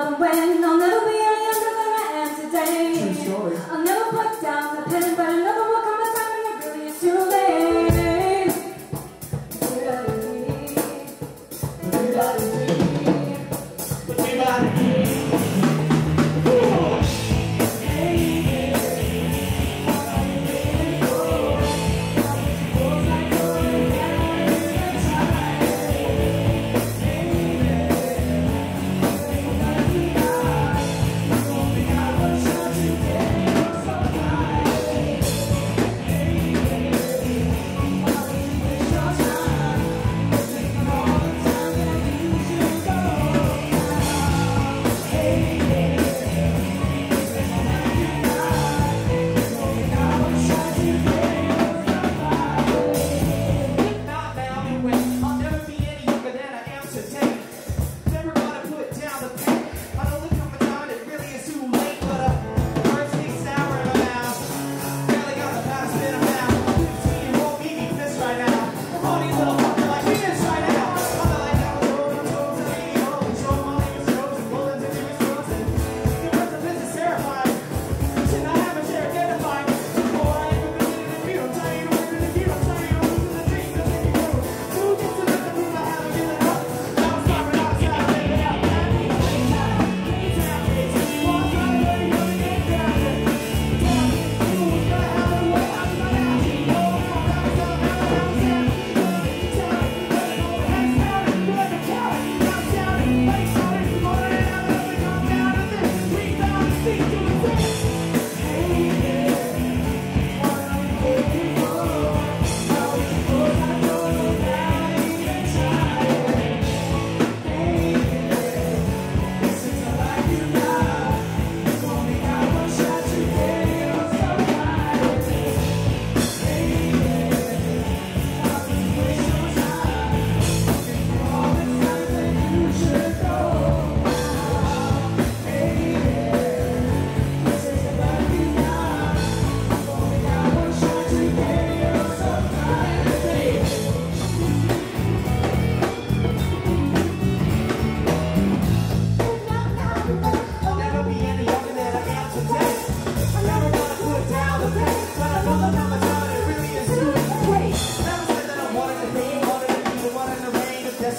When I'll never be any younger than I am today. True story.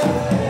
Bye.